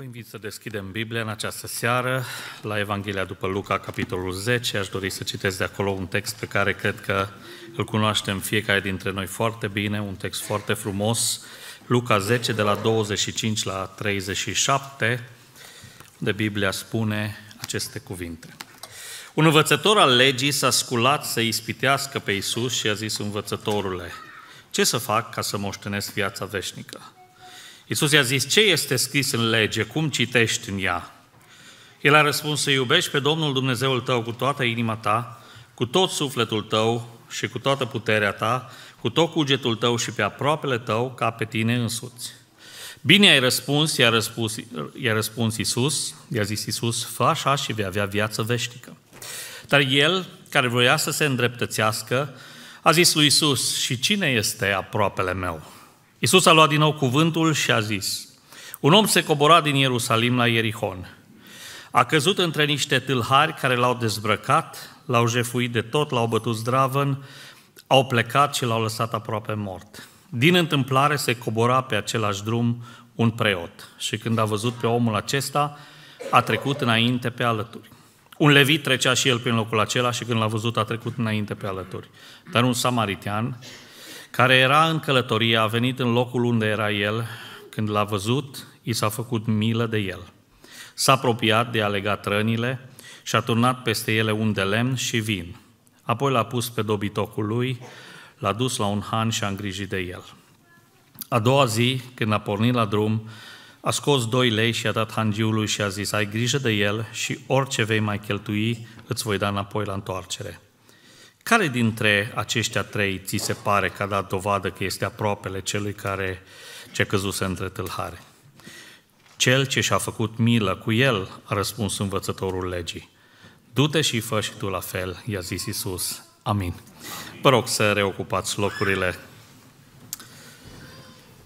Vă invit să deschidem Biblia în această seară la Evanghelia după Luca, capitolul 10. Aș dori să citesc de acolo un text pe care cred că îl cunoaștem fiecare dintre noi foarte bine, un text foarte frumos, Luca 10, de la 25 la 37, unde Biblia spune aceste cuvinte. Un învățător al legii s-a sculat să ispitească pe Isus și a zis învățătorule, ce să fac ca să moștenesc viața veșnică? Iisus i-a zis, ce este scris în lege, cum citești în ea? El a răspuns să iubești pe Domnul Dumnezeul tău cu toată inima ta, cu tot sufletul tău și cu toată puterea ta, cu tot cugetul tău și pe aproapele tău ca pe tine însuți. Bine ai răspuns, i-a răspuns, i-a răspuns Iisus, i-a zis Iisus, fă așa și vei avea viață veșnică. Dar el, care voia să se îndreptățească, a zis lui Iisus, și cine este aproapele meu? Iisus a luat din nou cuvântul și a zis, un om se cobora din Ierusalim la Ierihon. A căzut între niște tâlhari care l-au dezbrăcat, l-au jefuit de tot, l-au bătut zdravăn, au plecat și l-au lăsat aproape mort. Din întâmplare se cobora pe același drum un preot și când a văzut pe omul acesta, a trecut înainte pe alături. Un levit trecea și el prin locul acela și când l-a văzut a trecut înainte pe alături. Dar un samaritian, care era în călătorie, a venit în locul unde era el, când l-a văzut, i s-a făcut milă de el. S-a apropiat de a lega trănile și a turnat peste ele un de lemn și vin. Apoi l-a pus pe dobitocul lui, l-a dus la un han și a îngrijit de el. A doua zi, când a pornit la drum, a scos doi lei și a dat hangiului și a zis, ai grijă de el și orice vei mai cheltui, îți voi da înapoi la întoarcere. Care dintre aceștia trei ți se pare că a dat dovadă că este aproapele celui care ce-a căzut între tâlhare? Cel ce și-a făcut milă cu el, a răspuns învățătorul legii. Du-te și fă și tu la fel, i-a zis Isus. Amin. Vă rog să reocupați locurile.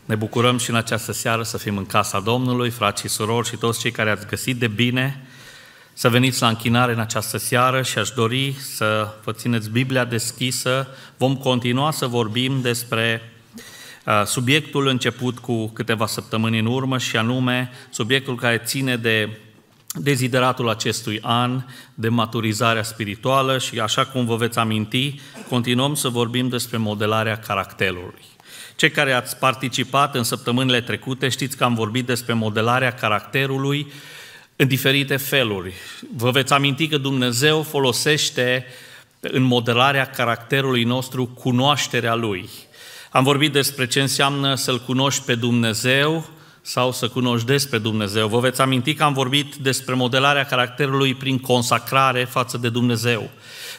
Ne bucurăm și în această seară să fim în casa Domnului, frați și surori și toți cei care ați găsit de bine să veniți la închinare în această seară și aș dori să vă țineți Biblia deschisă. Vom continua să vorbim despre uh, subiectul început cu câteva săptămâni în urmă și anume subiectul care ține de dezideratul acestui an, de maturizarea spirituală și așa cum vă veți aminti, continuăm să vorbim despre modelarea caracterului. Cei care ați participat în săptămânile trecute știți că am vorbit despre modelarea caracterului în diferite feluri. Vă veți aminti că Dumnezeu folosește în modelarea caracterului nostru cunoașterea Lui. Am vorbit despre ce înseamnă să-L cunoști pe Dumnezeu sau să cunoști despre Dumnezeu. Vă veți aminti că am vorbit despre modelarea caracterului prin consacrare față de Dumnezeu.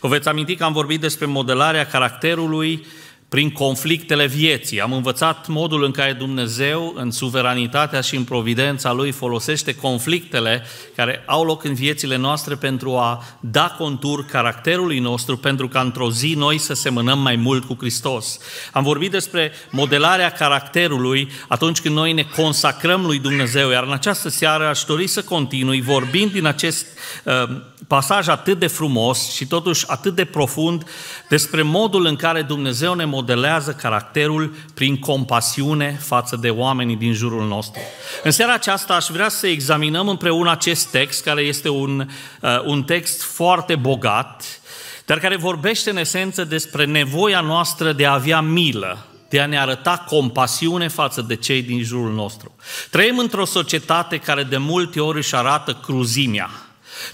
Vă veți aminti că am vorbit despre modelarea caracterului prin conflictele vieții. Am învățat modul în care Dumnezeu, în suveranitatea și în providența Lui, folosește conflictele care au loc în viețile noastre pentru a da contur caracterului nostru, pentru ca într-o zi noi să semănăm mai mult cu Hristos. Am vorbit despre modelarea caracterului atunci când noi ne consacrăm lui Dumnezeu, iar în această seară aș dori să continui vorbind din acest uh, pasaj atât de frumos și totuși atât de profund despre modul în care Dumnezeu ne modelează caracterul prin compasiune față de oamenii din jurul nostru. În seara aceasta aș vrea să examinăm împreună acest text, care este un, uh, un text foarte bogat, dar care vorbește în esență despre nevoia noastră de a avea milă, de a ne arăta compasiune față de cei din jurul nostru. Trăim într-o societate care de multe ori își arată cruzimea,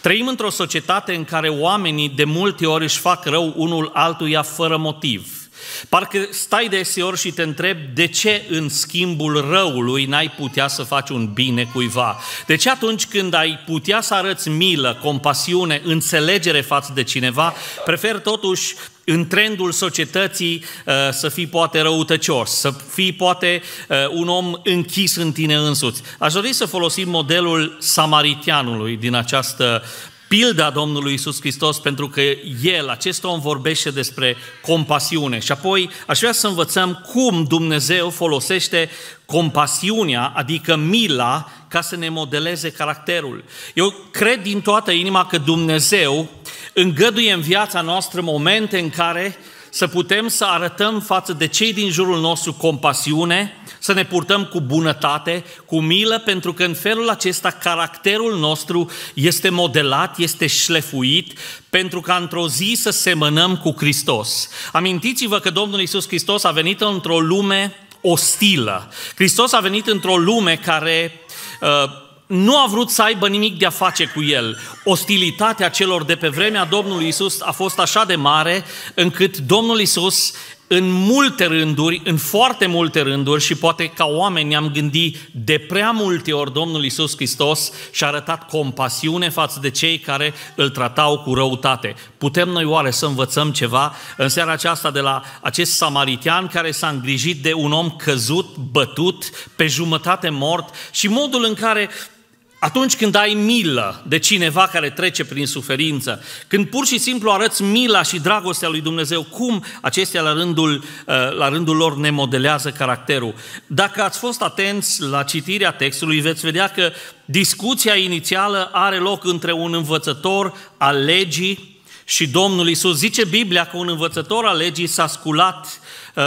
Trăim într-o societate în care oamenii de multe ori își fac rău unul altuia fără motiv. Parcă stai deseori și te întrebi de ce în schimbul răului n-ai putea să faci un bine cuiva. De ce atunci când ai putea să arăți milă, compasiune, înțelegere față de cineva, prefer totuși în trendul societății uh, să fii poate răutăcios, să fii poate uh, un om închis în tine însuți. Aș dori să folosim modelul samaritianului din această pilda Domnului Isus Hristos, pentru că El, acest om, vorbește despre compasiune. Și apoi aș vrea să învățăm cum Dumnezeu folosește compasiunea, adică mila, ca să ne modeleze caracterul. Eu cred din toată inima că Dumnezeu îngăduie în viața noastră momente în care să putem să arătăm față de cei din jurul nostru compasiune, să ne purtăm cu bunătate, cu milă, pentru că în felul acesta caracterul nostru este modelat, este șlefuit, pentru ca într-o zi să semănăm cu Hristos. Amintiți-vă că Domnul Iisus Hristos a venit într-o lume ostilă. Hristos a venit într-o lume care uh, nu a vrut să aibă nimic de a face cu el. Ostilitatea celor de pe vremea Domnului Isus a fost așa de mare încât Domnul Isus în multe rânduri, în foarte multe rânduri și poate ca oameni ne-am gândit de prea multe ori Domnul Isus Hristos și-a arătat compasiune față de cei care îl tratau cu răutate. Putem noi oare să învățăm ceva în seara aceasta de la acest samaritian care s-a îngrijit de un om căzut, bătut, pe jumătate mort și modul în care atunci când ai milă de cineva care trece prin suferință, când pur și simplu arăți mila și dragostea lui Dumnezeu, cum acestea la rândul, uh, la rândul lor ne modelează caracterul. Dacă ați fost atenți la citirea textului, veți vedea că discuția inițială are loc între un învățător al legii și Domnul Isus. Zice Biblia că un învățător al legii s-a sculat uh,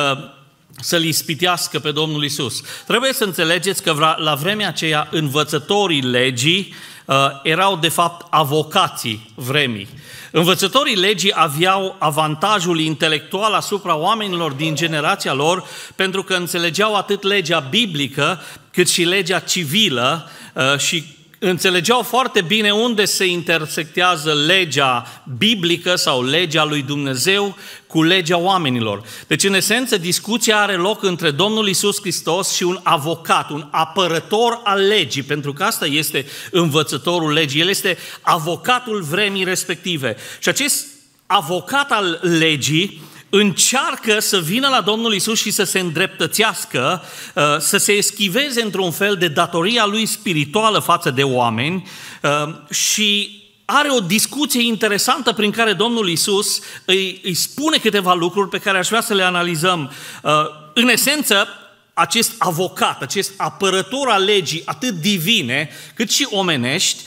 să-L ispitească pe Domnul Isus. Trebuie să înțelegeți că la vremea aceea învățătorii legii uh, erau de fapt avocații vremii. Învățătorii legii aveau avantajul intelectual asupra oamenilor din generația lor pentru că înțelegeau atât legea biblică cât și legea civilă uh, și înțelegeau foarte bine unde se intersectează legea biblică sau legea lui Dumnezeu cu legea oamenilor. Deci, în esență, discuția are loc între Domnul Isus Hristos și un avocat, un apărător al legii, pentru că asta este învățătorul legii. El este avocatul vremii respective. Și acest avocat al legii încearcă să vină la Domnul Isus și să se îndreptățească, uh, să se eschiveze într-un fel de datoria lui spirituală față de oameni uh, și are o discuție interesantă prin care Domnul Isus îi, îi spune câteva lucruri pe care aș vrea să le analizăm. Uh, în esență, acest avocat, acest apărător al legii, atât divine cât și omenești,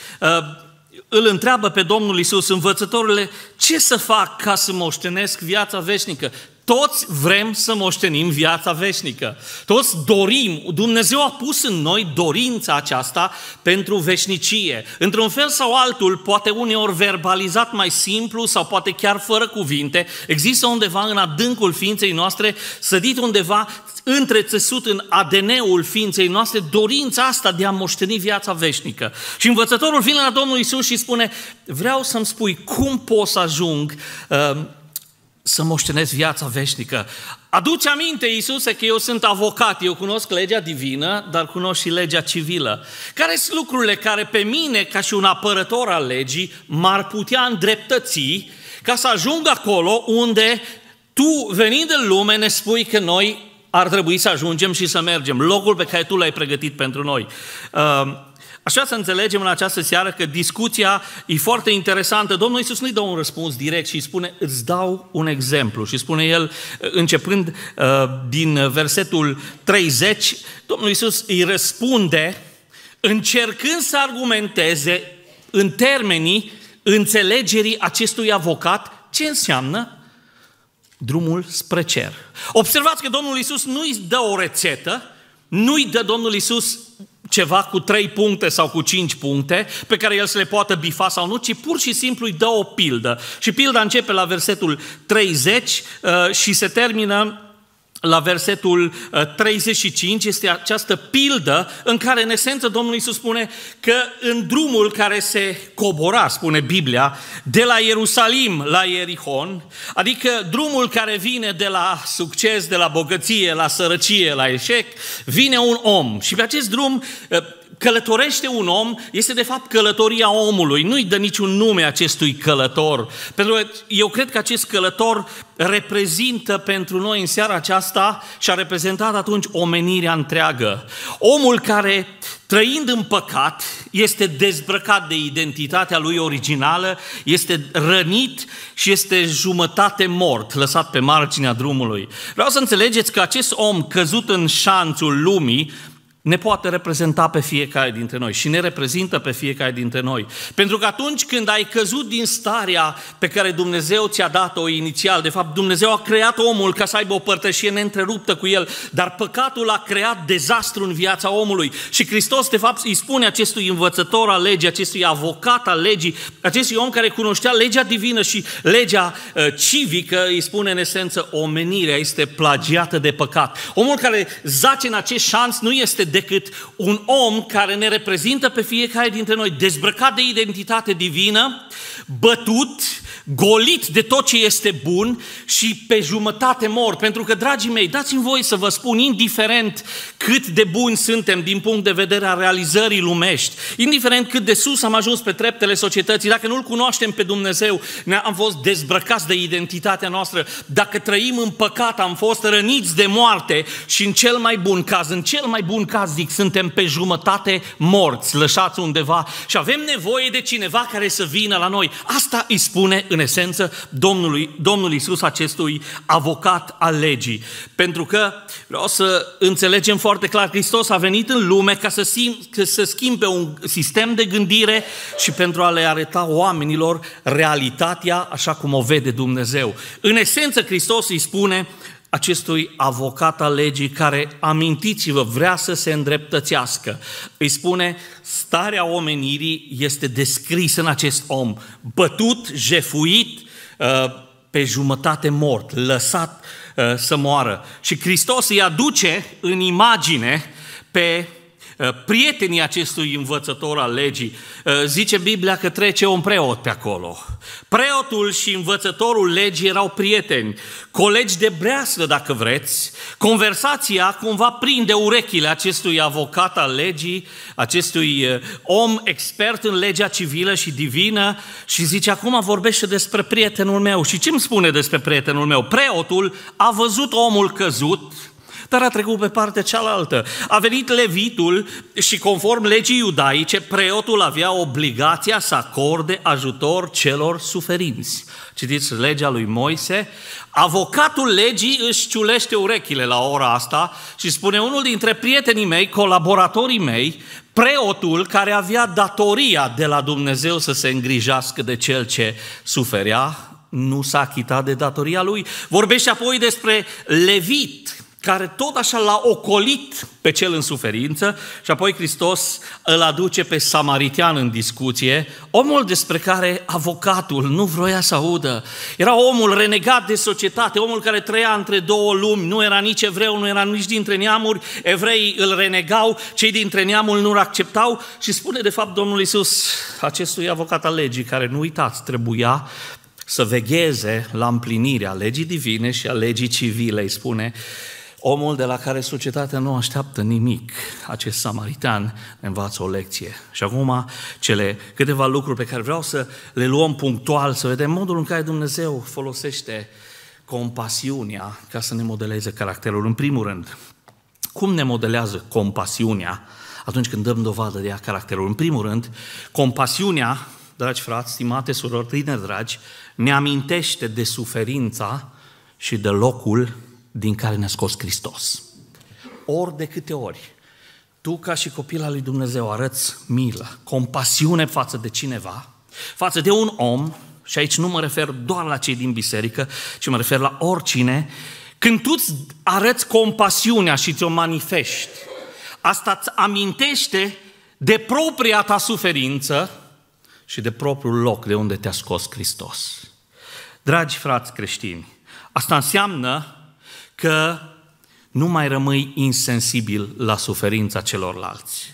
îl întreabă pe Domnul Isus, învățătorile, ce să fac ca să moștenesc viața veșnică? Toți vrem să moștenim viața veșnică. Toți dorim, Dumnezeu a pus în noi dorința aceasta pentru veșnicie. Într-un fel sau altul, poate uneori verbalizat mai simplu sau poate chiar fără cuvinte, există undeva în adâncul ființei noastre, sădit undeva întrețesut în ADN-ul ființei noastre dorința asta de a moșteni viața veșnică. Și învățătorul vine la Domnul Isus și spune, vreau să-mi spui cum pot să ajung uh, să moștenesc viața veșnică. Aduce aminte, Iisuse, că eu sunt avocat, eu cunosc legea divină, dar cunosc și legea civilă. Care sunt lucrurile care pe mine, ca și un apărător al legii, m-ar putea îndreptăți ca să ajung acolo unde tu, venind în lume, ne spui că noi ar trebui să ajungem și să mergem, locul pe care tu l-ai pregătit pentru noi. Uh, Așa să înțelegem în această seară că discuția e foarte interesantă. Domnul Iisus nu-i dă un răspuns direct și spune, îți dau un exemplu. Și spune el, începând uh, din versetul 30, Domnul Iisus îi răspunde încercând să argumenteze în termenii înțelegerii acestui avocat ce înseamnă drumul spre cer. Observați că Domnul Iisus nu îi dă o rețetă, nu îi dă Domnul Iisus ceva cu trei puncte sau cu cinci puncte pe care el să le poată bifa sau nu, ci pur și simplu îi dă o pildă. Și pilda începe la versetul 30 uh, și se termină la versetul 35 uh, este această pildă în care, în esență, Domnul Iisus spune că în drumul care se cobora, spune Biblia, de la Ierusalim la Ierihon, adică drumul care vine de la succes, de la bogăție, la sărăcie, la eșec, vine un om. Și pe acest drum uh, călătorește un om este de fapt călătoria omului. Nu-i dă niciun nume acestui călător. Pentru că eu cred că acest călător reprezintă pentru noi în seara aceasta și a reprezentat atunci omenirea întreagă. Omul care, trăind în păcat, este dezbrăcat de identitatea lui originală, este rănit și este jumătate mort, lăsat pe marginea drumului. Vreau să înțelegeți că acest om căzut în șanțul lumii ne poate reprezenta pe fiecare dintre noi și ne reprezintă pe fiecare dintre noi. Pentru că atunci când ai căzut din starea pe care Dumnezeu ți-a dat-o inițial, de fapt Dumnezeu a creat omul ca să aibă o părtășie neîntreruptă cu el, dar păcatul a creat dezastru în viața omului și Hristos de fapt îi spune acestui învățător al legii, acestui avocat al legii, acestui om care cunoștea legea divină și legea uh, civică, îi spune în esență, omenirea este plagiată de păcat. Omul care zace în acest șans nu este decât un om care ne reprezintă pe fiecare dintre noi, dezbrăcat de identitate divină, bătut, golit de tot ce este bun și pe jumătate mor. Pentru că, dragii mei, dați-mi voi să vă spun, indiferent cât de buni suntem din punct de vedere a realizării lumești, indiferent cât de sus am ajuns pe treptele societății, dacă nu-L cunoaștem pe Dumnezeu, am fost dezbrăcați de identitatea noastră, dacă trăim în păcat, am fost răniți de moarte și în cel mai bun caz, în cel mai bun caz, zic, suntem pe jumătate morți, lăsați undeva și avem nevoie de cineva care să vină la noi. Asta îi spune în esență Domnului, Domnul Iisus acestui avocat al legii. Pentru că vreau să înțelegem foarte clar, Hristos a venit în lume ca să, sim, ca să schimbe un sistem de gândire și pentru a le arăta oamenilor realitatea așa cum o vede Dumnezeu. În esență, Hristos îi spune, acestui avocat al legii care, amintiți-vă, vrea să se îndreptățească. Îi spune, starea omenirii este descrisă în acest om, bătut, jefuit, uh, pe jumătate mort, lăsat uh, să moară. Și Hristos îi aduce în imagine pe Uh, prietenii acestui învățător al legii. Uh, zice Biblia că trece un preot pe acolo. Preotul și învățătorul legii erau prieteni, colegi de breaslă, dacă vreți. Conversația cumva prinde urechile acestui avocat al legii, acestui uh, om expert în legea civilă și divină și zice, acum vorbește despre prietenul meu. Și ce îmi spune despre prietenul meu? Preotul a văzut omul căzut, dar a trecut pe partea cealaltă. A venit levitul și conform legii iudaice, preotul avea obligația să acorde ajutor celor suferinți. Citiți legea lui Moise, avocatul legii își ciulește urechile la ora asta și spune unul dintre prietenii mei, colaboratorii mei, preotul care avea datoria de la Dumnezeu să se îngrijească de cel ce suferea, nu s-a achitat de datoria lui. Vorbește apoi despre Levit, care tot așa l-a ocolit pe cel în suferință și apoi Hristos îl aduce pe samaritean în discuție, omul despre care avocatul nu vroia să audă. Era omul renegat de societate, omul care trăia între două lumi, nu era nici evreu, nu era nici dintre neamuri, evreii îl renegau, cei dintre neamul nu-l acceptau și spune de fapt Domnul Iisus acestui avocat al legii, care nu uitați, trebuia să vegheze la împlinirea legii divine și a legii civile, îi spune, omul de la care societatea nu așteaptă nimic, acest samaritan ne învață o lecție. Și acum cele câteva lucruri pe care vreau să le luăm punctual, să vedem modul în care Dumnezeu folosește compasiunea ca să ne modeleze caracterul. În primul rând, cum ne modelează compasiunea atunci când dăm dovadă de ea caracterul? În primul rând, compasiunea, dragi frați, stimate surori, tineri dragi, ne amintește de suferința și de locul din care ne-a scos Hristos. Ori de câte ori tu ca și copil al lui Dumnezeu arăți milă, compasiune față de cineva, față de un om, și aici nu mă refer doar la cei din biserică, ci mă refer la oricine, când tu îți arăți compasiunea și ți-o manifesti, asta îți amintește de propria ta suferință și de propriul loc de unde te-a scos Hristos. Dragi frați creștini, asta înseamnă că nu mai rămâi insensibil la suferința celorlalți.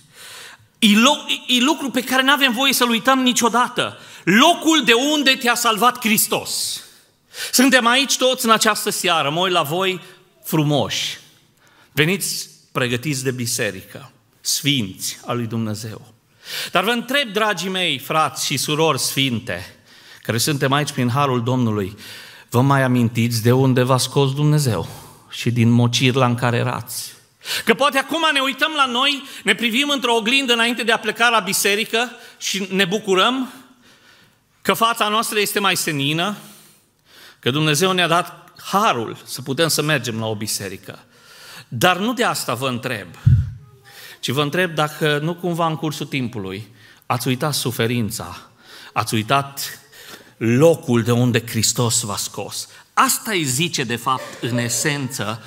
E, lo- e lucru pe care nu avem voie să-l uităm niciodată. Locul de unde te-a salvat Hristos. Suntem aici toți în această seară, moi la voi frumoși. Veniți pregătiți de biserică, sfinți al lui Dumnezeu. Dar vă întreb, dragii mei, frați și surori sfinte, care suntem aici prin Harul Domnului, vă mai amintiți de unde v-a scos Dumnezeu? Și din mocirla în care erați. Că poate acum ne uităm la noi, ne privim într-o oglindă înainte de a pleca la biserică și ne bucurăm că fața noastră este mai senină, că Dumnezeu ne-a dat harul să putem să mergem la o biserică. Dar nu de asta vă întreb, ci vă întreb dacă nu cumva în cursul timpului ați uitat suferința, ați uitat locul de unde Hristos v-a scos. Asta îi zice, de fapt, în esență,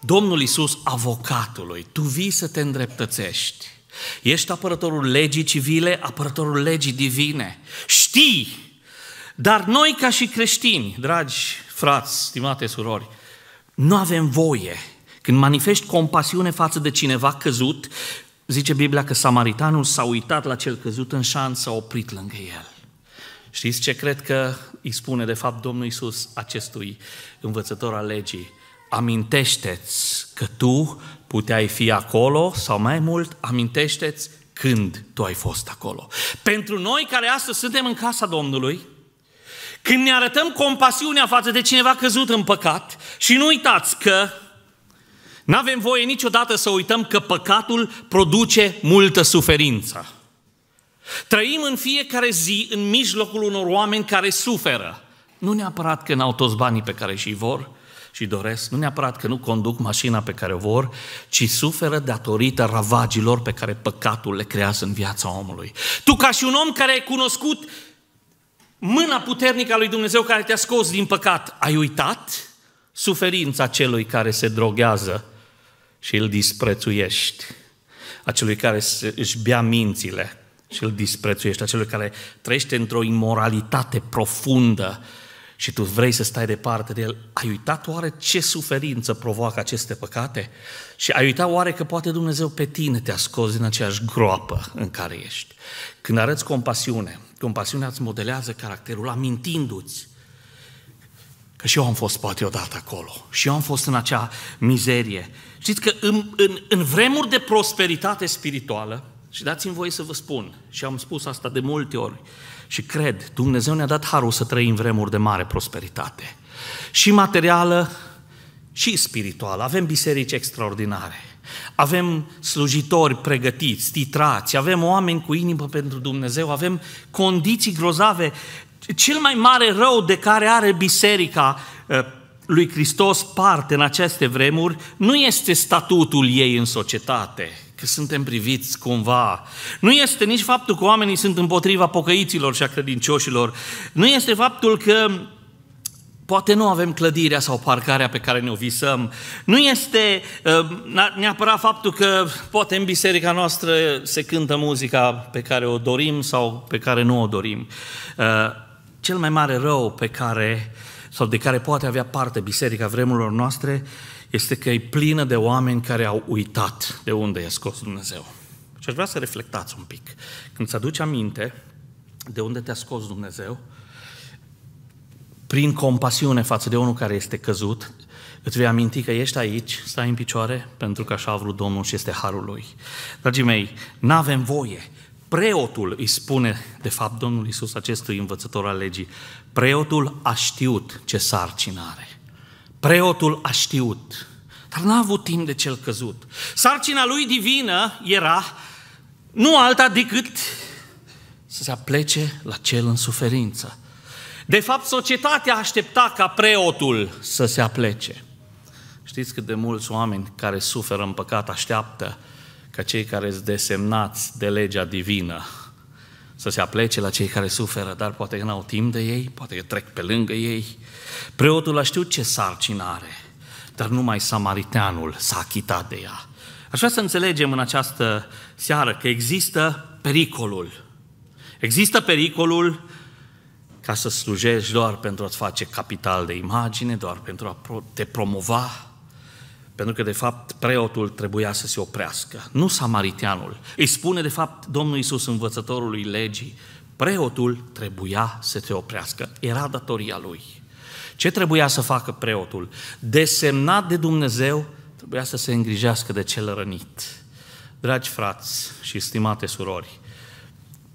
Domnul Isus avocatului. Tu vii să te îndreptățești. Ești apărătorul legii civile, apărătorul legii divine. Știi, dar noi ca și creștini, dragi frați, stimate surori, nu avem voie. Când manifesti compasiune față de cineva căzut, zice Biblia că samaritanul s-a uitat la cel căzut în șan, s-a oprit lângă el. Știți ce cred că îi spune de fapt Domnul Isus acestui învățător al legii? Amintește-ți că tu puteai fi acolo sau mai mult, amintește-ți când tu ai fost acolo. Pentru noi care astăzi suntem în casa Domnului, când ne arătăm compasiunea față de cineva căzut în păcat și nu uitați că nu avem voie niciodată să uităm că păcatul produce multă suferință. Trăim în fiecare zi în mijlocul unor oameni care suferă. Nu neapărat că n-au toți banii pe care și vor și doresc, nu neapărat că nu conduc mașina pe care o vor, ci suferă datorită ravagilor pe care păcatul le creează în viața omului. Tu ca și un om care ai cunoscut mâna puternică a lui Dumnezeu care te-a scos din păcat, ai uitat suferința celui care se droghează și îl disprețuiești, a celui care își bea mințile și îl disprețuiești, a celui care trăiește într-o imoralitate profundă și tu vrei să stai departe de el, ai uitat oare ce suferință provoacă aceste păcate? Și ai uitat oare că poate Dumnezeu pe tine te-a scos din aceeași groapă în care ești? Când arăți compasiune, compasiunea îți modelează caracterul, amintindu-ți că și eu am fost poate odată acolo, și eu am fost în acea mizerie. Știți că în, în, în vremuri de prosperitate spirituală, și dați-mi voie să vă spun, și am spus asta de multe ori, și cred, Dumnezeu ne-a dat harul să trăim vremuri de mare prosperitate. Și materială, și spirituală. Avem biserici extraordinare. Avem slujitori pregătiți, titrați, avem oameni cu inimă pentru Dumnezeu, avem condiții grozave. Cel mai mare rău de care are biserica eh, lui Hristos parte în aceste vremuri nu este statutul ei în societate, că suntem priviți cumva. Nu este nici faptul că oamenii sunt împotriva pocăiților și a credincioșilor. Nu este faptul că poate nu avem clădirea sau parcarea pe care ne-o visăm. Nu este uh, neapărat faptul că poate în biserica noastră se cântă muzica pe care o dorim sau pe care nu o dorim. Uh, cel mai mare rău pe care sau de care poate avea parte biserica vremurilor noastre este că e plină de oameni care au uitat de unde i-a scos Dumnezeu. Și aș vrea să reflectați un pic. Când îți aduci aminte de unde te-a scos Dumnezeu, prin compasiune față de unul care este căzut, îți vei aminti că ești aici, stai în picioare, pentru că așa a vrut Domnul și este harul Lui. Dragii mei, nu avem voie. Preotul îi spune, de fapt, Domnul Iisus acestui învățător al legii, preotul a știut ce sarcină are. Preotul a știut, dar n-a avut timp de cel căzut. Sarcina lui divină era nu alta decât să se aplece la cel în suferință. De fapt, societatea aștepta ca preotul să se aplece. Știți cât de mulți oameni care suferă în păcat așteaptă ca cei care sunt desemnați de legea divină să se aplece la cei care suferă, dar poate că n-au timp de ei, poate că trec pe lângă ei. Preotul a știut ce sarcină are, dar numai samariteanul s-a achitat de ea. Aș vrea să înțelegem în această seară că există pericolul. Există pericolul ca să slujești doar pentru a-ți face capital de imagine, doar pentru a te promova, pentru că, de fapt, preotul trebuia să se oprească, nu samariteanul. Îi spune, de fapt, Domnul Iisus, învățătorului legii, preotul trebuia să te oprească. Era datoria lui. Ce trebuia să facă preotul? Desemnat de Dumnezeu, trebuia să se îngrijească de cel rănit. Dragi frați și stimate surori,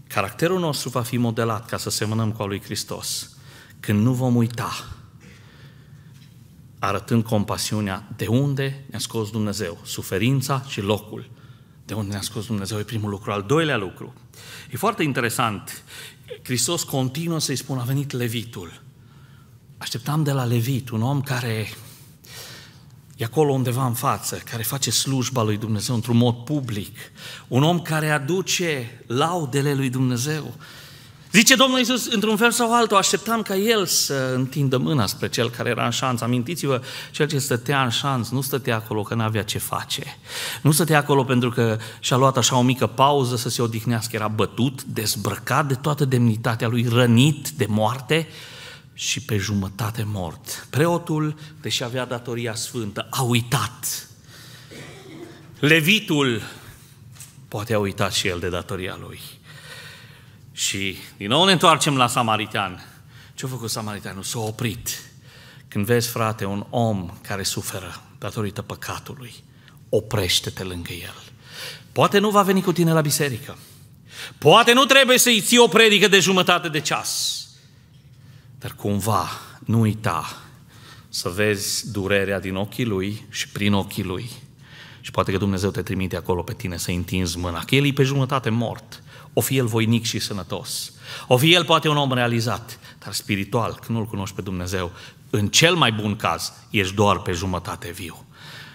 caracterul nostru va fi modelat ca să semănăm cu al lui Hristos. Când nu vom uita arătând compasiunea de unde ne-a scos Dumnezeu, suferința și locul de unde ne-a scos Dumnezeu e primul lucru. Al doilea lucru, e foarte interesant, Hristos continuă să-i spună, a venit levitul. Așteptam de la levit, un om care e acolo undeva în față, care face slujba lui Dumnezeu într-un mod public. Un om care aduce laudele lui Dumnezeu. Zice Domnul Iisus, într-un fel sau altul, așteptam ca El să întindă mâna spre Cel care era în șanț. Amintiți-vă, Cel ce stătea în șanț nu stătea acolo că n-avea ce face. Nu stătea acolo pentru că și-a luat așa o mică pauză să se odihnească. Era bătut, dezbrăcat de toată demnitatea lui, rănit de moarte și pe jumătate mort. Preotul, deși avea datoria sfântă, a uitat. Levitul poate a uitat și el de datoria lui. Și din nou ne întoarcem la Samaritean. Ce-a făcut Samariteanul? S-a oprit. Când vezi, frate, un om care suferă datorită păcatului, oprește-te lângă el. Poate nu va veni cu tine la biserică. Poate nu trebuie să-i ții o predică de jumătate de ceas. Dar cumva nu uita să vezi durerea din ochii lui și prin ochii lui. Și poate că Dumnezeu te trimite acolo pe tine să întinzi mâna. Că el e pe jumătate mort. O fi el voinic și sănătos. O fi el poate un om realizat, dar spiritual, când nu-L cunoști pe Dumnezeu, în cel mai bun caz, ești doar pe jumătate viu.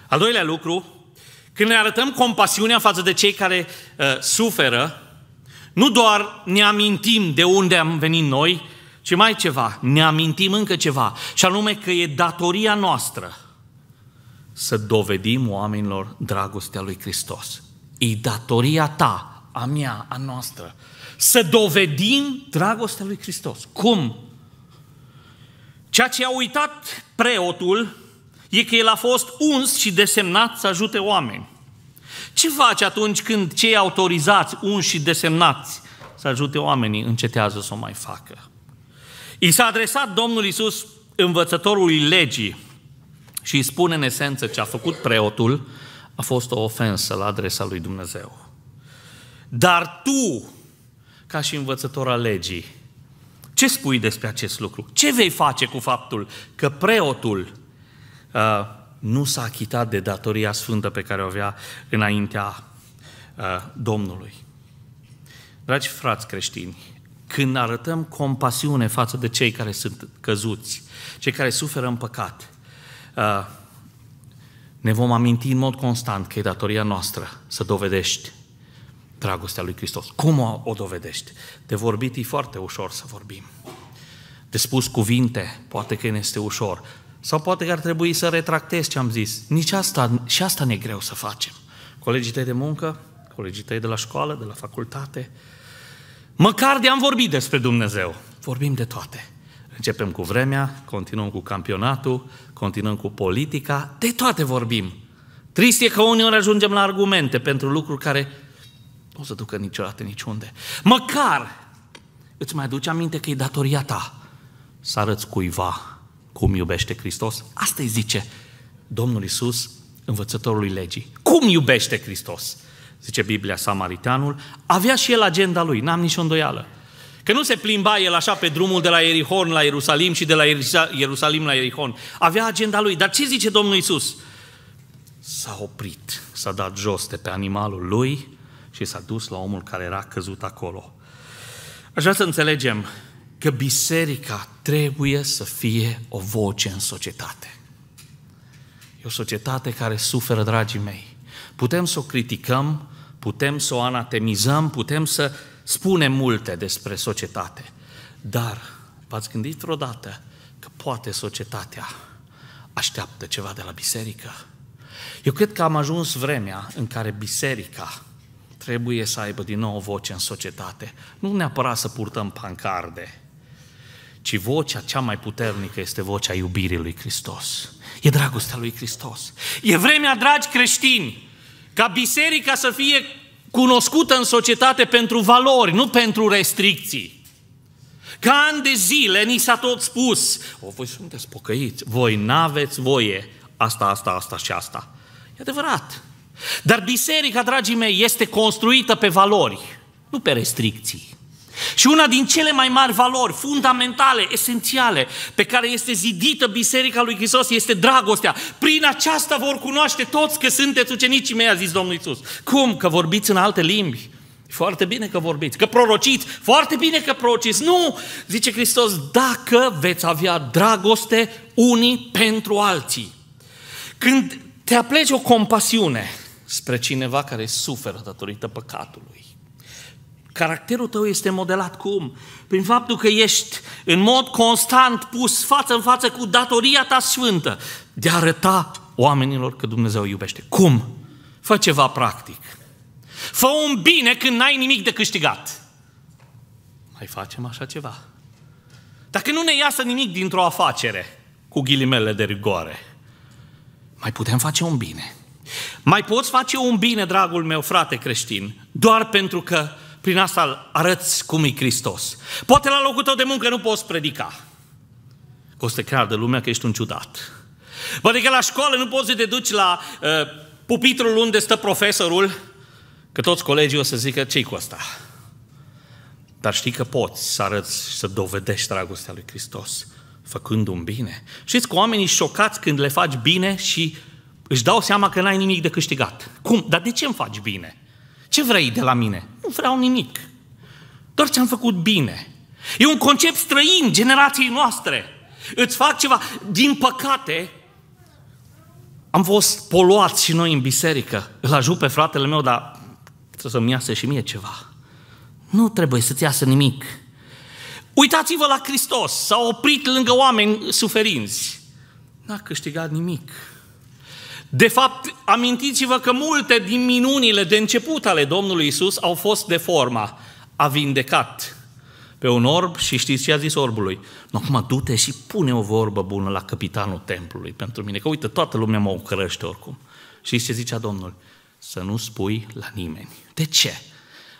Al doilea lucru, când ne arătăm compasiunea față de cei care uh, suferă, nu doar ne amintim de unde am venit noi, ci mai ceva, ne amintim încă ceva, și anume că e datoria noastră să dovedim oamenilor dragostea lui Hristos. E datoria ta, a mea, a noastră, să dovedim dragostea lui Hristos. Cum? Ceea ce a uitat preotul e că el a fost uns și desemnat să ajute oameni. Ce face atunci când cei autorizați, unși și desemnați să ajute oamenii, încetează să o mai facă? I s-a adresat Domnul Iisus învățătorului legii și îi spune în esență ce a făcut preotul a fost o ofensă la adresa lui Dumnezeu. Dar tu, ca și învățător al legii, ce spui despre acest lucru? Ce vei face cu faptul că preotul uh, nu s-a achitat de datoria sfântă pe care o avea înaintea uh, Domnului? Dragi frați creștini, când arătăm compasiune față de cei care sunt căzuți, cei care suferă în păcat, uh, ne vom aminti în mod constant că e datoria noastră să dovedești dragostea lui Hristos. Cum o, o dovedești? De vorbit e foarte ușor să vorbim. De spus cuvinte, poate că ne este ușor. Sau poate că ar trebui să retractezi ce am zis. Nici asta, și asta ne e greu să facem. Colegii tăi de muncă, colegii tăi de la școală, de la facultate, Măcar de am vorbit despre Dumnezeu. Vorbim de toate. Începem cu vremea, continuăm cu campionatul, continuăm cu politica, de toate vorbim. Trist e că uneori ajungem la argumente pentru lucruri care nu o să ducă niciodată niciunde. Măcar îți mai aduce aminte că e datoria ta să arăți cuiva cum iubește Hristos. Asta îi zice Domnul Isus, învățătorului legii. Cum iubește Hristos? zice Biblia, Samariteanul, avea și el agenda lui, n-am nicio îndoială. Că nu se plimba el așa pe drumul de la Ierihon la Ierusalim și de la Ierusalim la Ierihon. Avea agenda lui. Dar ce zice Domnul Isus? S-a oprit, s-a dat jos de pe animalul lui și s-a dus la omul care era căzut acolo. Aș vrea să înțelegem că biserica trebuie să fie o voce în societate. E o societate care suferă, dragii mei. Putem să o criticăm, putem să o anatemizăm, putem să spunem multe despre societate. Dar v-ați gândit vreodată că poate societatea așteaptă ceva de la biserică? Eu cred că am ajuns vremea în care biserica trebuie să aibă din nou o voce în societate. Nu neapărat să purtăm pancarde, ci vocea cea mai puternică este vocea iubirii lui Hristos. E dragostea lui Hristos. E vremea, dragi creștini, ca biserica să fie cunoscută în societate pentru valori, nu pentru restricții. Ca ani de zile ni s-a tot spus, o, voi sunteți pocăiți, voi n-aveți voie asta, asta, asta și asta. E adevărat. Dar biserica, dragii mei, este construită pe valori, nu pe restricții. Și una din cele mai mari valori, fundamentale, esențiale, pe care este zidită Biserica lui Hristos, este dragostea. Prin aceasta vor cunoaște toți că sunteți ucenicii mei, a zis Domnul Isus. Cum? Că vorbiți în alte limbi. Foarte bine că vorbiți. Că prorociți. Foarte bine că prorociți. Nu, zice Hristos, dacă veți avea dragoste unii pentru alții. Când te apleci o compasiune spre cineva care suferă datorită păcatului, caracterul tău este modelat cum? Prin faptul că ești în mod constant pus față în față cu datoria ta sfântă de a arăta oamenilor că Dumnezeu iubește. Cum? Fă ceva practic. Fă un bine când n-ai nimic de câștigat. Mai facem așa ceva. Dacă nu ne iasă nimic dintr-o afacere, cu ghilimele de rigoare, mai putem face un bine. Mai poți face un bine, dragul meu frate creștin, doar pentru că prin asta arăți cum e Hristos. Poate la locul tău de muncă nu poți predica. Că o să te creadă lumea că ești un ciudat. Poate că la școală nu poți să te duci la uh, pupitrul unde stă profesorul, că toți colegii o să zică ce cu asta. Dar știi că poți să arăți și să dovedești dragostea lui Hristos făcând un bine. Știți că oamenii șocați când le faci bine și își dau seama că n-ai nimic de câștigat. Cum? Dar de ce îmi faci bine? Ce vrei de la mine? Nu vreau nimic. Doar ce am făcut bine. E un concept străin generației noastre. Îți fac ceva. Din păcate, am fost poluați și noi în biserică. Îl ajut pe fratele meu, dar trebuie să-mi iasă și mie ceva. Nu trebuie să-ți iasă nimic. Uitați-vă la Hristos, s-a oprit lângă oameni suferinți. N-a câștigat nimic. De fapt, amintiți-vă că multe din minunile de început ale Domnului Isus au fost de forma. A vindecat pe un orb și știți ce a zis orbului? Nu, acum du-te și pune o vorbă bună la capitanul templului pentru mine, că uite, toată lumea mă ocrăște oricum. Și ce zicea Domnul? Să nu spui la nimeni. De ce?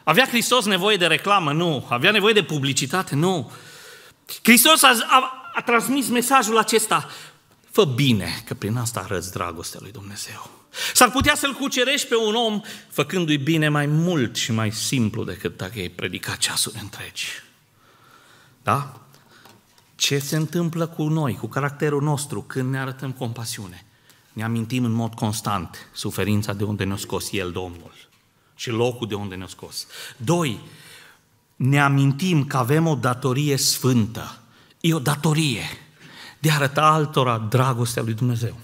Avea Hristos nevoie de reclamă? Nu. Avea nevoie de publicitate? Nu. Hristos a, a, a transmis mesajul acesta. Fă bine, că prin asta arăți dragostea lui Dumnezeu. S-ar putea să-l cucerești pe un om făcându-i bine mai mult și mai simplu decât dacă ei predica ceasuri întregi. Da? Ce se întâmplă cu noi, cu caracterul nostru, când ne arătăm compasiune? Ne amintim în mod constant suferința de unde ne-a scos El, Domnul, și locul de unde ne-a scos. Doi, ne amintim că avem o datorie sfântă. E o datorie de a arăta altora dragostea lui Dumnezeu.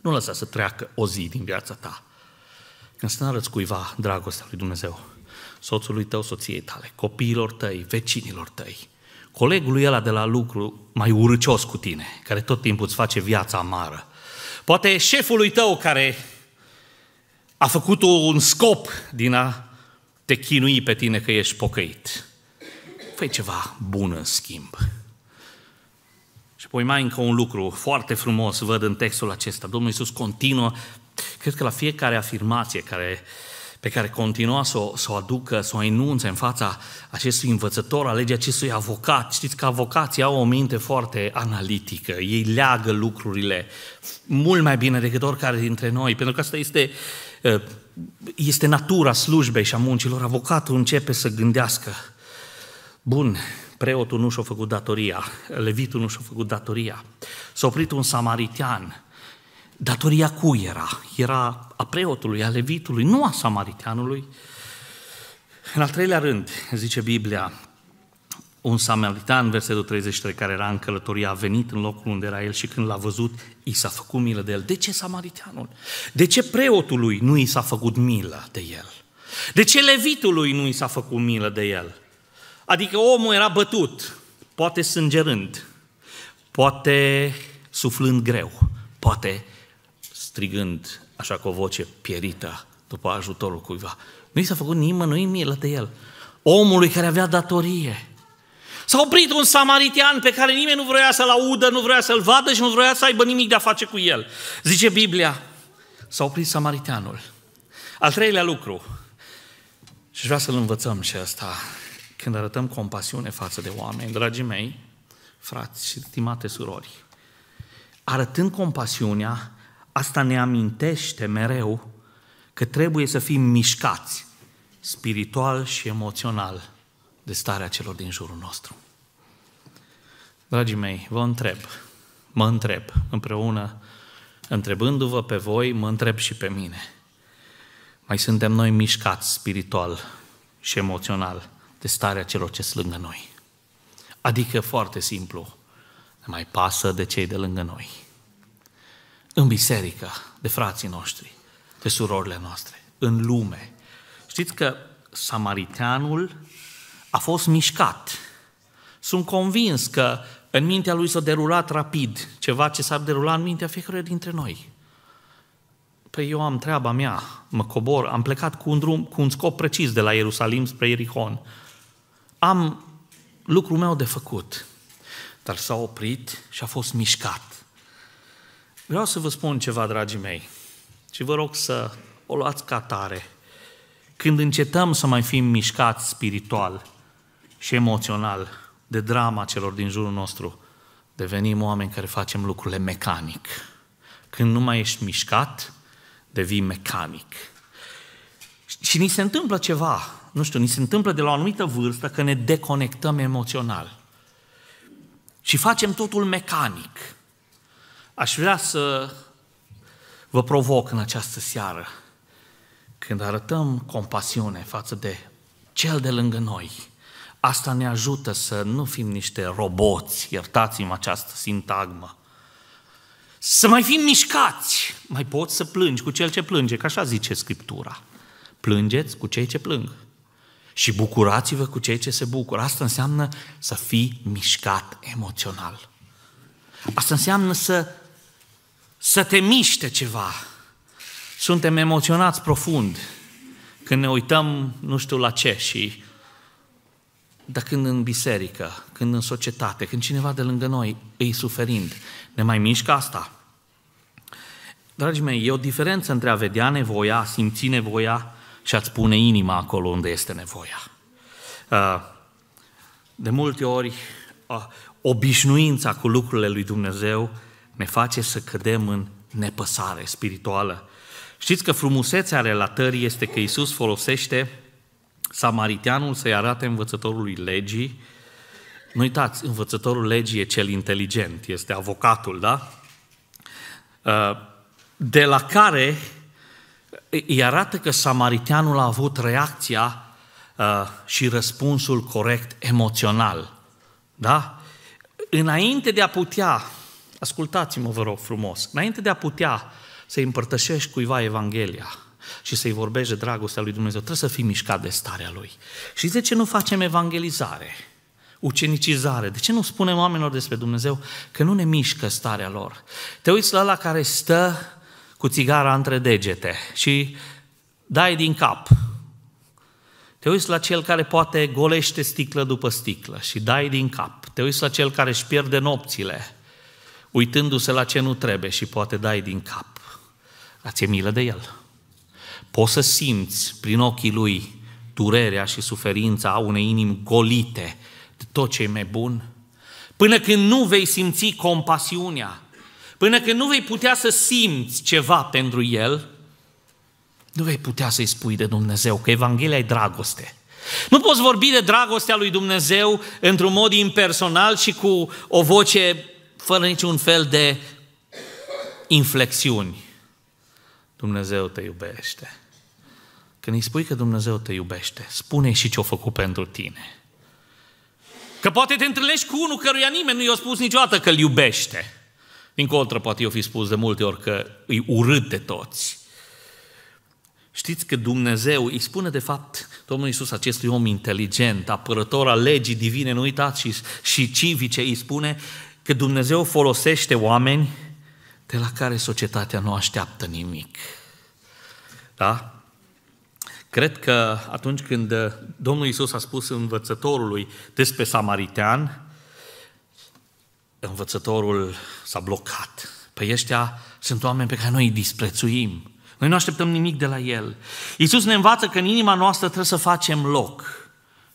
Nu lăsa să treacă o zi din viața ta. Când să arăți cuiva dragostea lui Dumnezeu, soțului tău, soției tale, copiilor tăi, vecinilor tăi, colegului ăla de la lucru mai urâcios cu tine, care tot timpul îți face viața amară, poate șefului tău care a făcut un scop din a te chinui pe tine că ești pocăit. Fă ceva bun în schimb. Și apoi mai încă un lucru foarte frumos văd în textul acesta. Domnul Iisus continuă, cred că la fiecare afirmație care, pe care continua să o, să o aducă, să o enunțe în fața acestui învățător, alege acestui avocat. Știți că avocații au o minte foarte analitică, ei leagă lucrurile mult mai bine decât oricare dintre noi, pentru că asta este, ă, este natura slujbei și a muncilor. Avocatul începe să gândească, bun, preotul nu și-a făcut datoria, levitul nu și-a făcut datoria. S-a oprit un samaritean. Datoria cui era? Era a preotului, a levitului, nu a samariteanului. În al treilea rând, zice Biblia, un samaritan, versetul 33, care era în călătorie, a venit în locul unde era el și când l-a văzut, i s-a făcut milă de el. De ce samariteanul? De ce preotului nu i s-a făcut milă de el? De ce levitului nu i s-a făcut milă de el? Adică omul era bătut, poate sângerând, poate suflând greu, poate strigând așa cu o voce pierită după ajutorul cuiva. Nu i s-a făcut nimănui milă de el. Omului care avea datorie. S-a oprit un samaritian pe care nimeni nu vrea să-l audă, nu vrea să-l vadă și nu vrea să aibă nimic de a face cu el. Zice Biblia, s-a oprit samaritianul. Al treilea lucru, și vreau să-l învățăm și asta, când arătăm compasiune față de oameni, dragii mei, frați și stimate surori, arătând compasiunea, asta ne amintește mereu că trebuie să fim mișcați spiritual și emoțional de starea celor din jurul nostru. Dragii mei, vă întreb, mă întreb împreună, întrebându-vă pe voi, mă întreb și pe mine. Mai suntem noi mișcați spiritual și emoțional de starea celor ce sunt lângă noi. Adică, foarte simplu, ne mai pasă de cei de lângă noi. în biserică, de frații noștri, de surorile noastre, în lume. Știți că samariteanul a fost mișcat. Sunt convins că în mintea lui s-a derulat rapid ceva ce s-ar derula în mintea fiecare dintre noi. Păi eu am treaba mea, mă cobor, am plecat cu un, drum, cu un scop precis de la Ierusalim spre Ierihon. Am lucrul meu de făcut. Dar s-a oprit și a fost mișcat. Vreau să vă spun ceva, dragii mei, și vă rog să o luați ca tare. Când încetăm să mai fim mișcați spiritual și emoțional de drama celor din jurul nostru, devenim oameni care facem lucrurile mecanic. Când nu mai ești mișcat, devii mecanic. Și ni se întâmplă ceva, nu știu, ni se întâmplă de la o anumită vârstă că ne deconectăm emoțional. Și facem totul mecanic. Aș vrea să vă provoc în această seară, când arătăm compasiune față de cel de lângă noi, asta ne ajută să nu fim niște roboți, iertați-mi această sintagmă, să mai fim mișcați, mai poți să plângi cu cel ce plânge, că așa zice Scriptura. Plângeți cu cei ce plâng și bucurați-vă cu cei ce se bucură. Asta înseamnă să fii mișcat emoțional. Asta înseamnă să, să te miște ceva. Suntem emoționați profund când ne uităm nu știu la ce și dar când în biserică, când în societate, când cineva de lângă noi îi suferind, ne mai mișcă asta. Dragii mei, e o diferență între a vedea nevoia, a simți nevoia și a-ți pune inima acolo unde este nevoia. Uh, de multe ori, uh, obișnuința cu lucrurile lui Dumnezeu ne face să cădem în nepăsare spirituală. Știți că frumusețea relatării este că Isus folosește samariteanul să-i arate învățătorului legii. Nu uitați, învățătorul legii e cel inteligent, este avocatul, da? Uh, de la care îi arată că samariteanul a avut reacția uh, și răspunsul corect emoțional. Da? Înainte de a putea, ascultați-mă vă rog frumos, înainte de a putea să-i împărtășești cuiva Evanghelia și să-i vorbești de dragostea lui Dumnezeu, trebuie să fii mișcat de starea lui. Și de ce nu facem evangelizare? ucenicizare. De ce nu spunem oamenilor despre Dumnezeu că nu ne mișcă starea lor? Te uiți la la care stă cu țigara între degete și dai din cap. Te uiți la cel care poate golește sticlă după sticlă și dai din cap. Te uiți la cel care își pierde nopțile, uitându-se la ce nu trebuie și poate dai din cap. Dar ți milă de el. Poți să simți prin ochii lui durerea și suferința unei inimi golite de tot ce e mai bun, până când nu vei simți compasiunea, Până când nu vei putea să simți ceva pentru El, nu vei putea să-i spui de Dumnezeu că Evanghelia e dragoste. Nu poți vorbi de dragostea lui Dumnezeu într-un mod impersonal și cu o voce fără niciun fel de inflexiuni. Dumnezeu te iubește. Când îi spui că Dumnezeu te iubește, spune și ce-a făcut pentru tine. Că poate te întâlnești cu unul căruia nimeni nu i-a spus niciodată că îl iubește. Din contră, poate eu fi spus de multe ori că îi urât de toți. Știți că Dumnezeu îi spune de fapt Domnul Iisus acestui om inteligent, apărător al legii divine, nu uitați, și, și civice, îi spune că Dumnezeu folosește oameni de la care societatea nu așteaptă nimic. Da? Cred că atunci când Domnul Iisus a spus învățătorului despre samaritean, învățătorul s-a blocat. Păi ăștia sunt oameni pe care noi îi disprețuim. Noi nu așteptăm nimic de la El. Iisus ne învață că în inima noastră trebuie să facem loc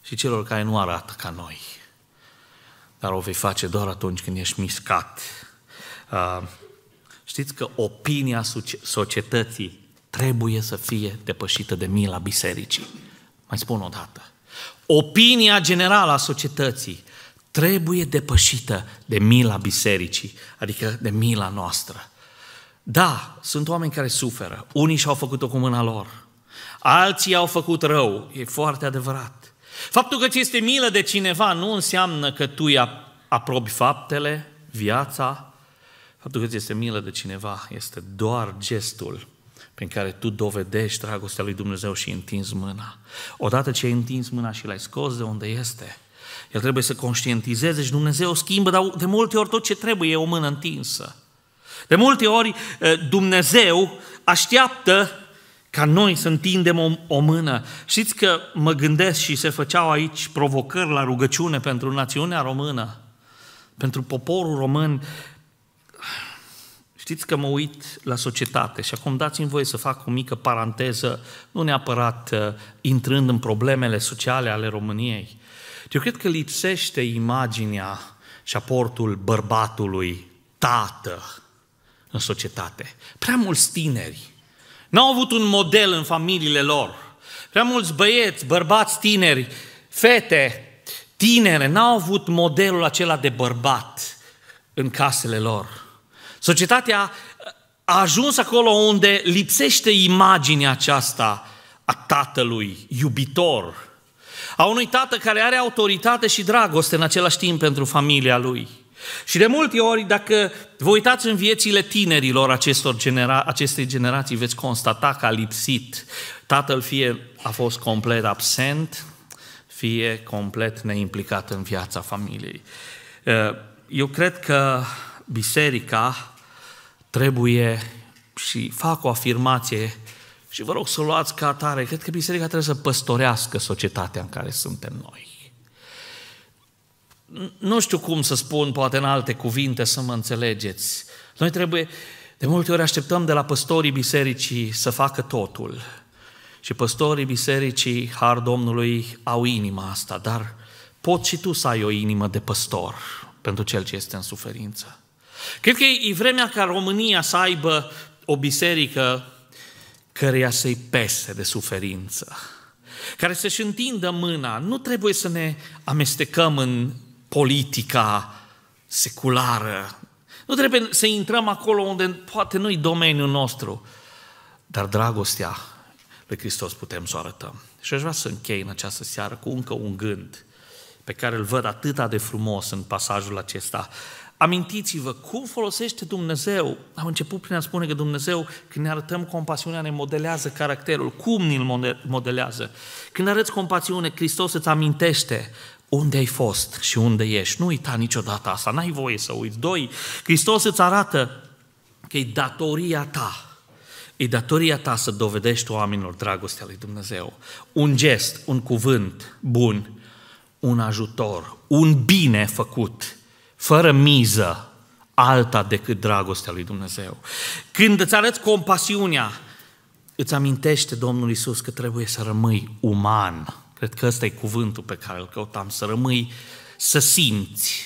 și celor care nu arată ca noi. Dar o vei face doar atunci când ești miscat. Uh, știți că opinia societății trebuie să fie depășită de mila bisericii. Mai spun o dată. Opinia generală a societății trebuie depășită de mila bisericii, adică de mila noastră. Da, sunt oameni care suferă. Unii și-au făcut-o cu mâna lor. Alții au făcut rău. E foarte adevărat. Faptul că ți este milă de cineva nu înseamnă că tu îi aprobi faptele, viața. Faptul că ți este milă de cineva este doar gestul prin care tu dovedești dragostea lui Dumnezeu și întinzi mâna. Odată ce ai întins mâna și l-ai scos de unde este, el trebuie să conștientizeze și Dumnezeu schimbă, dar de multe ori tot ce trebuie e o mână întinsă. De multe ori eh, Dumnezeu așteaptă ca noi să întindem o, o mână. Știți că mă gândesc și se făceau aici provocări la rugăciune pentru națiunea română, pentru poporul român. Știți că mă uit la societate și acum dați-mi voie să fac o mică paranteză, nu neapărat uh, intrând în problemele sociale ale României. Eu cred că lipsește imaginea și aportul bărbatului tată în societate. Prea mulți tineri N-au avut un model în familiile lor. Prea mulți băieți, bărbați tineri, fete, tinere, n-au avut modelul acela de bărbat în casele lor. Societatea a ajuns acolo unde lipsește imaginea aceasta a tatălui iubitor, a unui tată care are autoritate și dragoste în același timp pentru familia lui. Și de multe ori, dacă vă uitați în viețile tinerilor acestor genera- acestei generații, veți constata că a lipsit. Tatăl fie a fost complet absent, fie complet neimplicat în viața familiei. Uh, eu cred că biserica trebuie și fac o afirmație și vă rog să o luați ca atare, cred că biserica trebuie să păstorească societatea în care suntem noi nu știu cum să spun, poate în alte cuvinte să mă înțelegeți. Noi trebuie, de multe ori așteptăm de la păstorii bisericii să facă totul. Și păstorii bisericii, har Domnului, au inima asta, dar poți și tu să ai o inimă de păstor pentru cel ce este în suferință. Cred că e vremea ca România să aibă o biserică căreia să-i pese de suferință, care să-și întindă mâna. Nu trebuie să ne amestecăm în politica seculară. Nu trebuie să intrăm acolo unde poate nu-i domeniul nostru, dar dragostea lui Hristos putem să o arătăm. Și aș vrea să închei în această seară cu încă un gând pe care îl văd atât de frumos în pasajul acesta. Amintiți-vă cum folosește Dumnezeu. Am început prin a spune că Dumnezeu, când ne arătăm compasiunea, ne modelează caracterul. Cum ne modelează? Când arăți compasiune, Hristos îți amintește unde ai fost și unde ești. Nu uita niciodată asta, n-ai voie să uiți. Doi, Hristos îți arată că e datoria ta, e datoria ta să dovedești oamenilor dragostea lui Dumnezeu. Un gest, un cuvânt bun, un ajutor, un bine făcut, fără miză, alta decât dragostea lui Dumnezeu. Când îți arăți compasiunea, îți amintește Domnul Isus că trebuie să rămâi uman, Cred că ăsta e cuvântul pe care îl căutam, să rămâi, să simți,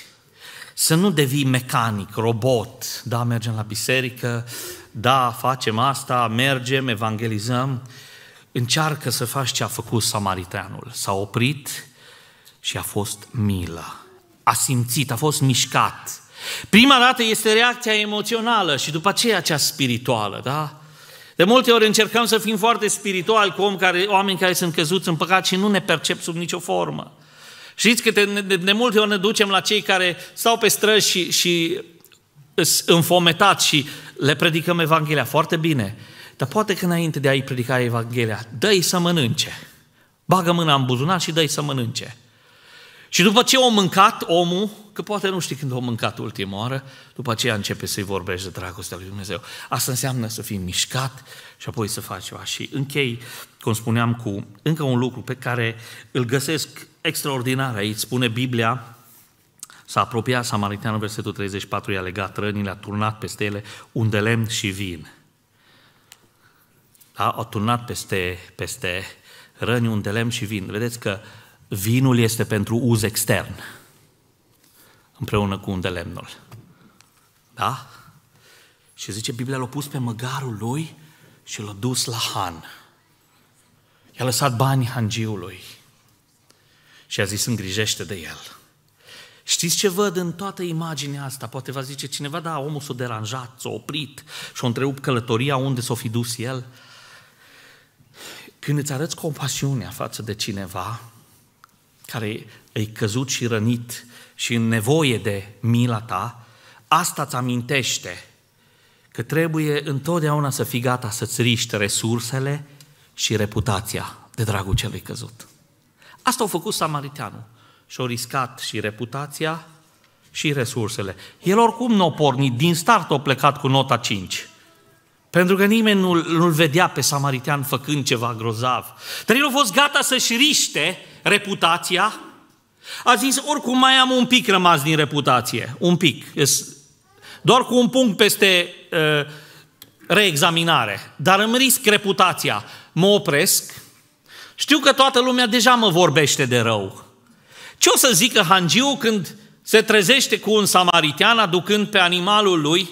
să nu devii mecanic, robot. Da, mergem la biserică, da, facem asta, mergem, evangelizăm. Încearcă să faci ce a făcut samariteanul. S-a oprit și a fost milă. A simțit, a fost mișcat. Prima dată este reacția emoțională și după aceea cea spirituală, da? De multe ori încercăm să fim foarte spirituali cu oameni care, oameni care sunt căzuți în păcat și nu ne percep sub nicio formă. Știți că de, de, de multe ori ne ducem la cei care stau pe străzi și, și sunt înfometați și le predicăm Evanghelia foarte bine. Dar poate că înainte de a-i predica Evanghelia, dă-i să mănânce. Bagă mâna în buzunar și dă-i să mănânce. Și după ce o mâncat omul, că poate nu știi când o mâncat ultima oară, după aceea începe să-i vorbești de dragostea lui Dumnezeu. Asta înseamnă să fii mișcat și apoi să faci ceva. Și închei, cum spuneam, cu încă un lucru pe care îl găsesc extraordinar aici. Spune Biblia, S-a apropiat Samariteanul, versetul 34, i-a legat rănile, a turnat peste ele un de lemn și vin. Da? A turnat peste, peste răni un de lemn și vin. Vedeți că vinul este pentru uz extern, împreună cu un de lemnul. Da? Și zice, Biblia l-a pus pe măgarul lui și l-a dus la Han. I-a lăsat bani hangiului și a zis, îngrijește de el. Știți ce văd în toată imaginea asta? Poate va zice cineva, da, omul s-a deranjat, s-a oprit și-a întrerupt călătoria unde s-a fi dus el. Când îți arăți compasiunea față de cineva, care e căzut și rănit și în nevoie de mila ta, asta îți amintește că trebuie întotdeauna să fii gata să-ți riști resursele și reputația de dragul celui căzut. Asta au făcut samariteanul și-au riscat și reputația și resursele. El oricum nu a pornit, din start a plecat cu nota 5. Pentru că nimeni nu-l, nu vedea pe samaritean făcând ceva grozav. Dar el a fost gata să-și riște reputația. A zis, oricum mai am un pic rămas din reputație. Un pic. Doar cu un punct peste uh, reexaminare. Dar îmi risc reputația. Mă opresc. Știu că toată lumea deja mă vorbește de rău. Ce o să zică Hangiu când se trezește cu un samaritean aducând pe animalul lui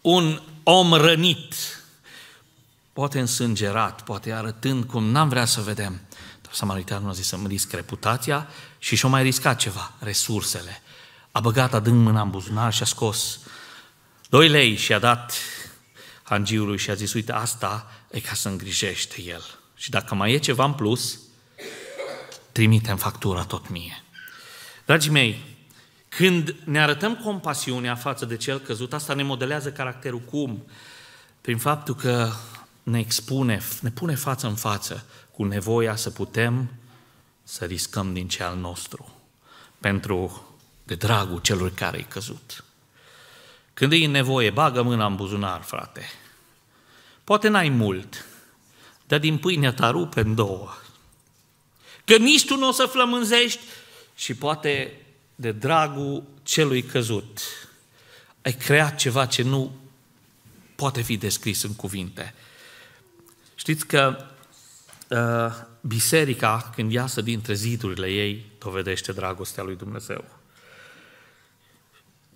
un om rănit, poate însângerat, poate arătând cum n-am vrea să vedem. Dar samariteanul a zis să-mi risc reputația și și-o mai riscat ceva, resursele. A băgat adânc mâna în buzunar și a scos doi lei și a dat hangiului și a zis, uite, asta e ca să îngrijește el. Și dacă mai e ceva în plus, trimitem factura tot mie. Dragii mei, când ne arătăm compasiunea față de cel căzut, asta ne modelează caracterul cum? Prin faptul că ne expune, ne pune față în față cu nevoia să putem să riscăm din ce al nostru pentru de dragul celor care e căzut. Când e în nevoie, bagă mâna în buzunar, frate. Poate n-ai mult, dar din pâinea ta rupe în două. Că nici tu nu o să flămânzești și poate de dragul celui căzut. Ai creat ceva ce nu poate fi descris în cuvinte. Știți că uh, biserica, când iasă dintre zidurile ei, dovedește dragostea lui Dumnezeu.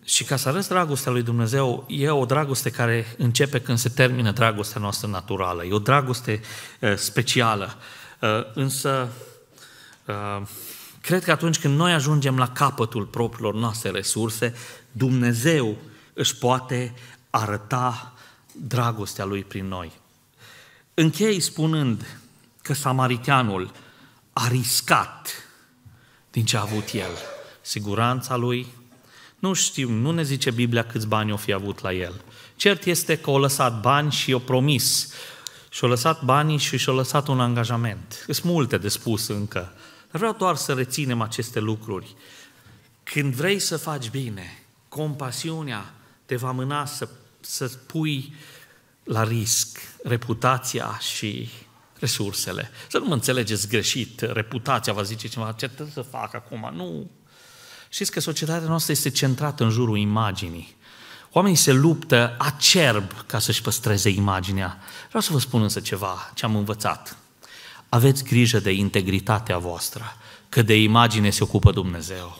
Și ca să arăți dragostea lui Dumnezeu, e o dragoste care începe când se termină dragostea noastră naturală. E o dragoste uh, specială. Uh, însă, uh, Cred că atunci când noi ajungem la capătul propriilor noastre resurse, Dumnezeu își poate arăta dragostea Lui prin noi. Închei spunând că samariteanul a riscat din ce a avut el. Siguranța lui, nu știu, nu ne zice Biblia câți bani o fi avut la el. Cert este că o lăsat bani și o promis. Și-o lăsat banii și și-o lăsat un angajament. Sunt multe de spus încă. Dar vreau doar să reținem aceste lucruri. Când vrei să faci bine, compasiunea te va mâna să, să pui la risc reputația și resursele. Să nu mă înțelegeți greșit, reputația va zice ceva, ce trebuie să fac acum? Nu. Știți că societatea noastră este centrată în jurul imaginii. Oamenii se luptă acerb ca să-și păstreze imaginea. Vreau să vă spun însă ceva ce am învățat. Aveți grijă de integritatea voastră, că de imagine se ocupă Dumnezeu.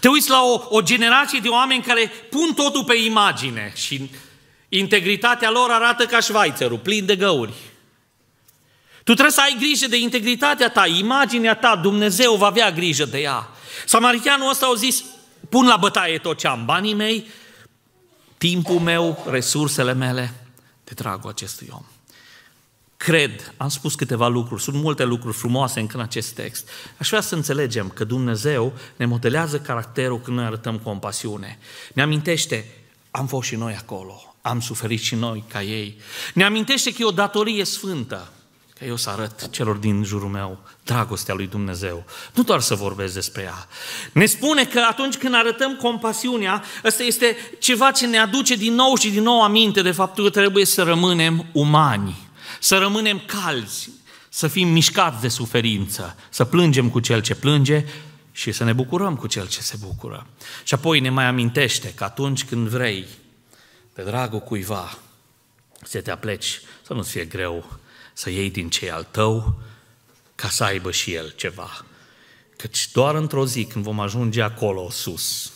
Te uiți la o, o generație de oameni care pun totul pe imagine și integritatea lor arată ca șvaițărul, plin de găuri. Tu trebuie să ai grijă de integritatea ta, imaginea ta, Dumnezeu va avea grijă de ea. Samaritianul ăsta au zis, pun la bătaie tot ce am, banii mei, timpul meu, resursele mele, de dragul acestui om cred, am spus câteva lucruri, sunt multe lucruri frumoase încă în acest text. Aș vrea să înțelegem că Dumnezeu ne modelează caracterul când noi arătăm compasiune. Ne amintește, am fost și noi acolo, am suferit și noi ca ei. Ne amintește că e o datorie sfântă, că eu să arăt celor din jurul meu dragostea lui Dumnezeu. Nu doar să vorbesc despre ea. Ne spune că atunci când arătăm compasiunea, ăsta este ceva ce ne aduce din nou și din nou aminte de faptul că trebuie să rămânem umani să rămânem calzi, să fim mișcați de suferință, să plângem cu cel ce plânge și să ne bucurăm cu cel ce se bucură. Și apoi ne mai amintește că atunci când vrei, pe dragul cuiva, să te apleci, să nu-ți fie greu să iei din ce al tău, ca să aibă și el ceva. Căci doar într-o zi, când vom ajunge acolo sus,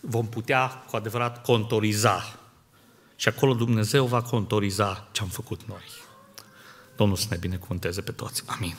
vom putea cu adevărat contoriza. Și acolo Dumnezeu va contoriza ce am făcut noi. Domnul să ne binecuvânteze pe toți. Amin.